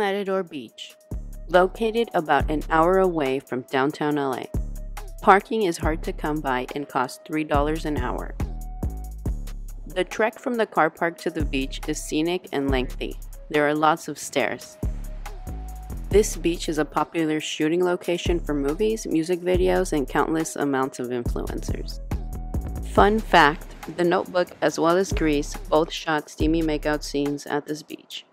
Matador Beach, located about an hour away from downtown LA. Parking is hard to come by and costs $3 an hour. The trek from the car park to the beach is scenic and lengthy. There are lots of stairs. This beach is a popular shooting location for movies, music videos, and countless amounts of influencers. Fun fact The Notebook as well as Grease both shot steamy makeout scenes at this beach.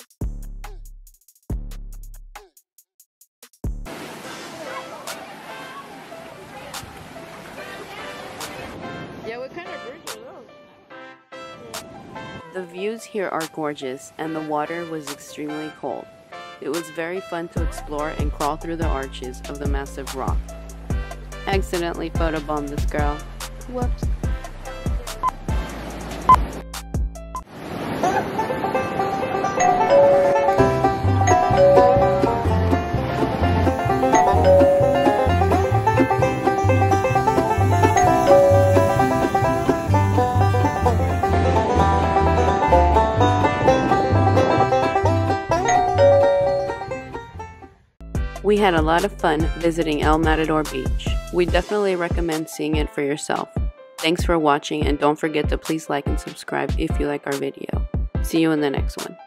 The views here are gorgeous, and the water was extremely cold. It was very fun to explore and crawl through the arches of the massive rock. Accidentally photobombed this girl. Whoops. We had a lot of fun visiting El Matador Beach. We definitely recommend seeing it for yourself. Thanks for watching and don't forget to please like and subscribe if you like our video. See you in the next one.